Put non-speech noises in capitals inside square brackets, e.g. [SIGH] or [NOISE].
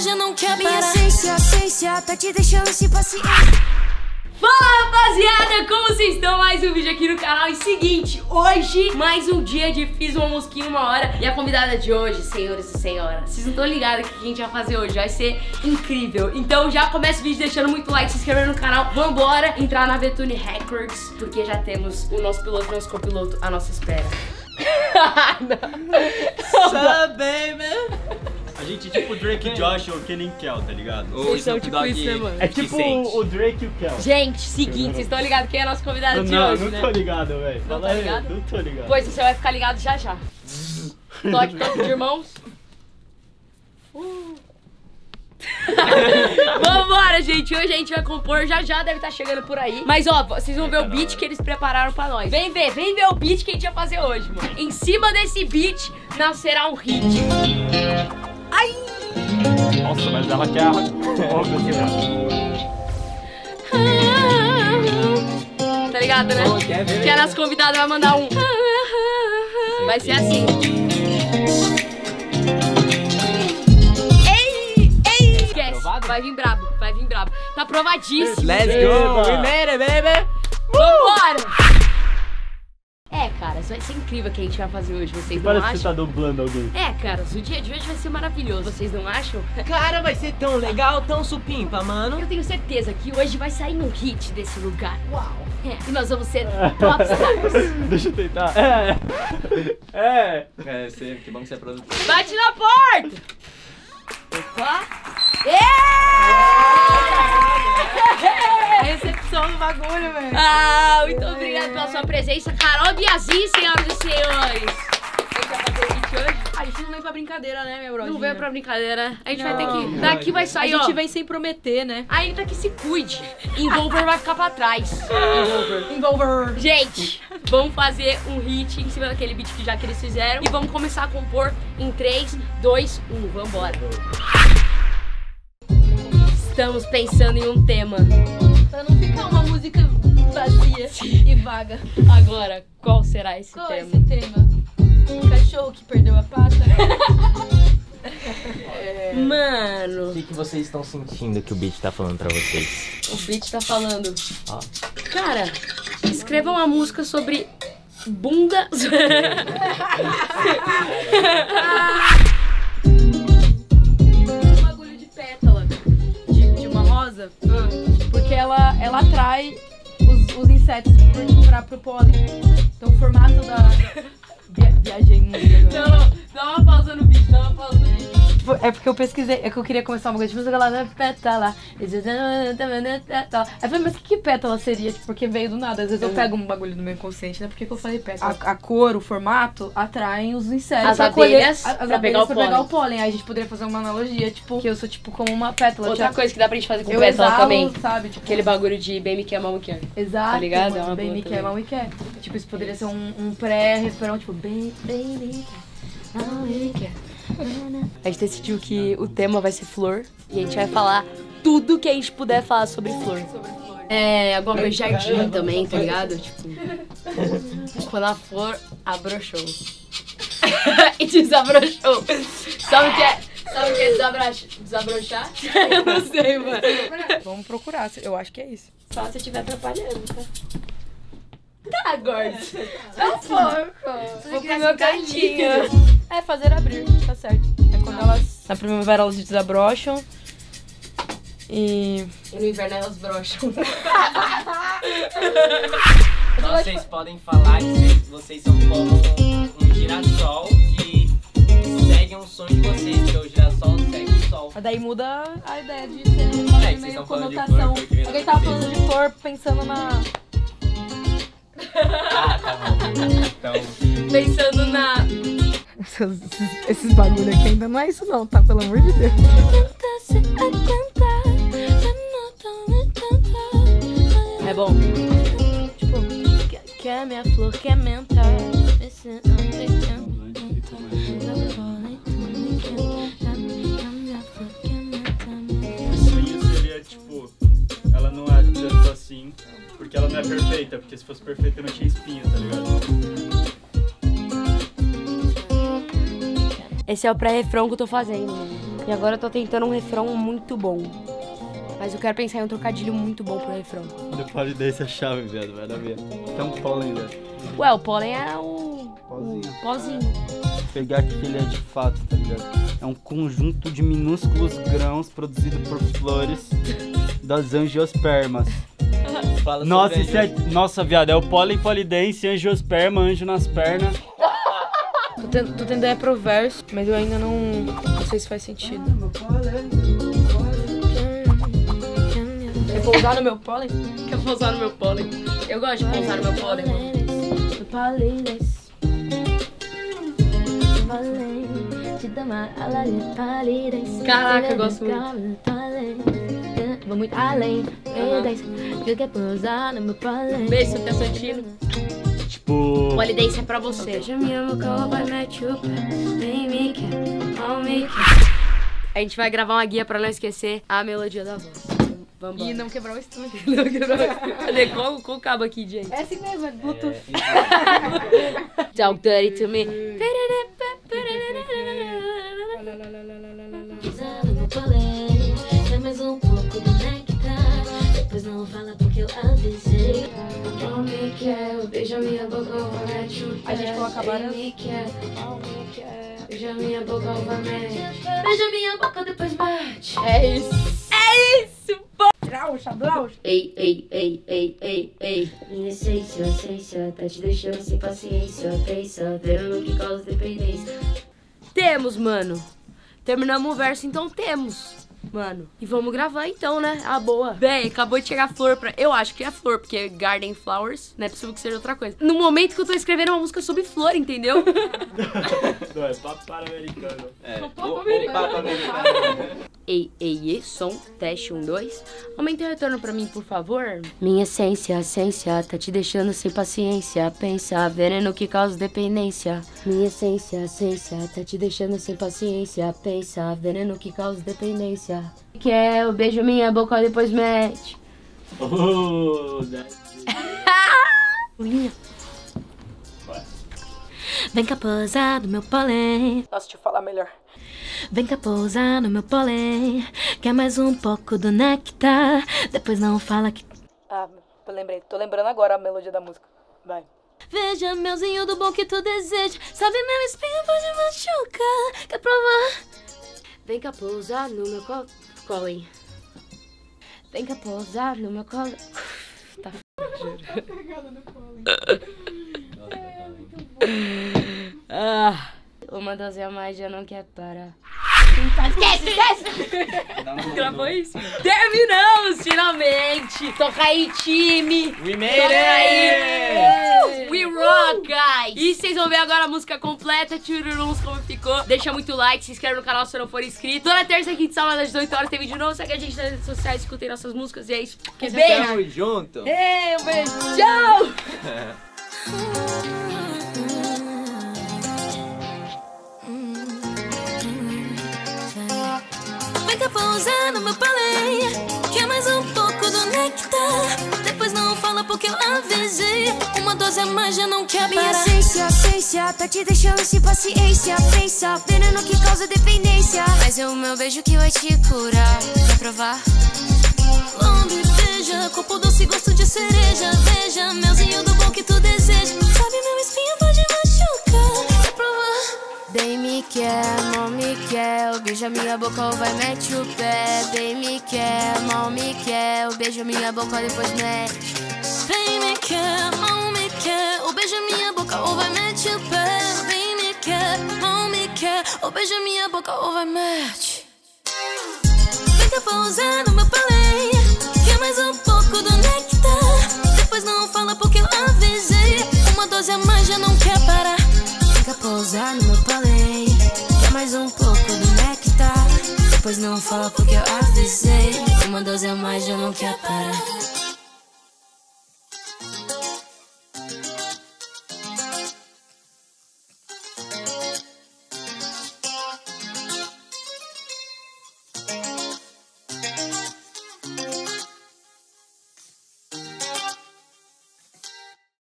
já não quer Minha essência, essência tá te deixando sem paciência Fala rapaziada, como vocês estão? Mais um vídeo aqui no canal. E seguinte, hoje mais um dia de Fiz uma mosquinha uma hora. E a convidada de hoje, senhores e senhoras Vocês não estão ligados o que a gente vai fazer hoje? Vai ser incrível. Então já começa o vídeo deixando muito like, se inscrevendo no canal. Vambora entrar na Vetune Records Porque já temos o nosso piloto o nosso copiloto à nossa espera. [LAUGHS] Sup, baby? A gente é tipo o Drake [LAUGHS] Josh ou Kenan Kel, tá ligado? O Vocês são Snoop tipo isso, né, mano? É tipo Vicente. o Drake e o Kel. Gente, seguinte, vocês estão ligados quem é a nossa convidada de não, hoje, não né? tô ligado, velho. Não Fala tá aí, ligado? Não tô ligado. Pois você vai ficar ligado já já. Toque, [LAUGHS] toque de irmãos. Uh. [LAUGHS] Vambora, gente. Hoje a gente vai compor. Já já deve estar chegando por aí. Mas ó, vocês vão ver o beat que eles prepararam pra nós. Vem ver, vem ver o beat que a gente vai fazer hoje, mano. Em cima desse beat nascerá um hit. Nossa, mas ela quer. Deus. Tá ligado, né? Oh, quer ver? Que a nossa convidada vai mandar um. Vai ser assim. Ei, ei. Esquece. Vai vir brabo, vai vir brabo. Tá aprovadíssimo. Let's go! It, baby! Vambora! É, vai ser incrível o que a gente vai fazer hoje, vocês não Parece que você tá acham? dublando alguém. É, cara, o dia de hoje vai ser maravilhoso, vocês não acham? Cara, vai ser tão legal, tão supimpa, mano. Eu tenho certeza que hoje vai sair um hit desse lugar. Uau! É, e nós vamos ser popstars. [LAUGHS] Deixa eu tentar. É. É. É, você, que bom que você é produtor. Bate na porta! Opa! A recepção do bagulho, velho. Ah, muito obrigada pela sua presença, Carol Biazin, senhoras e senhores. A gente hoje? A gente não vem pra brincadeira, né, meu brother? Não veio pra brincadeira. A gente vai ter Não. que. Daqui vai A sair, gente ó. vem sem prometer, né? Ainda que se cuide. Envolver vai ficar pra trás. Envolver. Envolver. Gente, vamos fazer um hit em cima daquele beat que já que eles fizeram. E vamos começar a compor em 3, 2, 1. Vambora. Estamos pensando em um tema. Pra não ficar uma música vazia e vaga. Agora, qual será esse Qual é tema? esse tema? Um cachorro que perdeu a pata? Mano, O que, que vocês estão sentindo que o beat tá falando pra vocês? o beat tá falando. Ó. Cara, escreva uma música sobre bunda. [LAUGHS] [LAUGHS] pro, é porque eu pesquisei, é que eu queria começar uma coisa de música, ela é pétala. Aí eu falei, mas o que, que pétala seria? Tipo, porque veio do nada. Às vezes eu pego um bagulho do meu inconsciente, né? Por que, que eu falei pétala? A, a cor, o formato, atraem os insetos. As colher- abelhas a- as pra abelhas pegar o pra pegar o pólen. Aí a gente poderia fazer uma analogia, tipo, que eu sou tipo como uma pétala. Outra tipo, coisa que dá pra gente fazer com eu pétala exalo, também. sabe? Tipo, Aquele bagulho de bem me quer, mal me quer. Exato. Tá ligado? mano, É uma bem me quer, mal me quer. Tipo, isso poderia ser um, um pré-refrão, tipo, bem, bem me quer, mal me quer. A gente decidiu que o tema vai ser flor e a gente vai falar tudo que a gente puder falar sobre flor. É, alguma coisa de jardim também, tá ligado? Tipo, quando a flor abrochou. [LAUGHS] e desabrochou. Sabe o que é? Sabe o que é desabrochar? desabrochar? [LAUGHS] Eu não sei, mano. Vamos procurar, eu acho que é isso. Só se eu estiver atrapalhando, tá? Tá, gordo. Tá pouco. Vou pro meu cantinho. É, fazer abrir, tá certo. É quando elas. Na primavera elas desabrocham. E. E no inverno elas brocham. [LAUGHS] Vocês podem falar que vocês- são como um girassol que segue um sonho de vocês, que o girassol segue o sol. Mas daí muda a ideia de ser um É, meio conotação. flor, Alguém tava falando de flor pensando na. Ah, tá bom. [LAUGHS] Então, Pensando na. Esses, esses bagulho aqui ainda não é isso, não, tá? Pelo amor de Deus. É bom. Tipo, quer, quer minha flor, quer menta. O sonho seria, tipo, ela não é tanto assim, porque ela não é perfeita, porque se fosse perfeita não tinha espinho, tá ligado? Esse é o pré-refrão que eu tô fazendo. E agora eu tô tentando um refrão muito bom. Mas eu quero pensar em um trocadilho muito bom pro refrão. O polidência é a chave, viado. Vai dar ver. Tem um pólen, velho. Ué, o pólen é o. Pozinho. o pozinho. Pegar aqui que ele é de fato, tá ligado? É um conjunto de minúsculos grãos produzido por flores das angiospermas. Fala Nossa, isso é. Nossa, viado, é o pólen, polidência, angiosperma, anjo nas pernas. Tô, ten- tô tentando é pro verso, mas eu ainda não, não sei se faz sentido. Quer pousar no meu pólen? Quer pousar no meu pólen? Eu gosto de pousar no meu pólen. Caraca, eu gosto muito. Vou muito além. Eu quero pousar no meu pólen. Beijo, você tá Tipo. Polidense é pra você. O. A gente vai gravar uma guia pra não esquecer a melodia da voz. Vamos E não quebrar o estúdio. Cadê? Qual, qual o cabo aqui, gente? É assim mesmo, é Bluetooth. [LAUGHS] Talk dirty to me. Mal me quer. Beija minha boca. Beija minha boca, depois bate. É isso. É isso, pô! Draucha. Ei, ei, ei, ei, ei, ei. Minha essência, essência, tá te deixando sem paciência. Pensa, vendo no que causa dependência. Temos, mano. Terminamos o verso, então temos. Mano, e vamos gravar então, né? A boa. Bem, acabou de chegar flor pra. Eu acho que é flor, porque Garden Flowers não é possível que seja outra coisa. No momento que eu tô escrevendo uma música sobre flor, entendeu? Não, é papo para-americano. É, o, o papo americano. Ei, ei, ei, som, teste, um, dois. Aumenta o retorno pra mim, por favor. Minha essência, essência, tá te deixando sem paciência. Pensa, veneno que causa dependência. Minha essência, essência, tá te deixando sem paciência. Pensa, veneno que causa dependência. Quer o beijo minha boca, depois mete. [LAUGHS] Oh, deve- Vem cá pousar no meu. Nossa, deixa eu falar melhor. Vem cá pousar no meu pólen. Quer mais um pouco do néctar? Depois não fala que. Ah, lembrei. Tô lembrando agora a melodia da música. Vai. Veja, meuzinho do bom que tu deseja. Sabe, meu espinho pode machucar. Quer provar? Vem cá pousar no meu colo. Colo, hein? Vem cá pousar no meu colo. [LAUGHS] Tá [LAUGHS] Ah, Uma dose a mais já não quer parar. Gravou isso? Terminamos, finalmente! Toca aí, time! We made Toca aí! it! We rock, guys! E vocês vão ver agora a música completa, tchururuns, como ficou. Deixa muito like, se inscreve no canal se não for inscrito. Toda terça aqui de sábado às 18 horas tem vídeo novo. Segue a gente nas redes sociais, escutem nossas músicas. E é isso. Um beijo! Tamo junto! Ei, um beijo! Tchau! [LAUGHS] Pousar no meu pólen. Quer mais um pouco do néctar? Depois não fala porque eu avisei. Uma dose a mais já não quer Minha parar. essência, essência, tá te deixando sem paciência. Pensa, veneno que causa dependência. Mas é o meu beijo que vai te curar. Quer provar? Lambe, beija, corpo doce, gosto de cereja. Veja, melzinho do bom que tu deseja. Sabe, meu espinho Bem me quer, mal me quer. Beija minha boca ou vai mete o pé. Bem me quer, mal me quer. Beija minha boca depois mete. Vem me quer, mal me quer. Ou beija minha boca ou vai mete o pé. Vem me quer, mal me quer. Ou beija minha boca ou vai mete. Vem cá no meu pólen. Quer mais um pouco do néctar? Depois não fala porque eu avisei. Uma dose a mais já não quer parar. Fica pousar Depois não fala porque eu avisei. Uma dose a mais já não quer parar.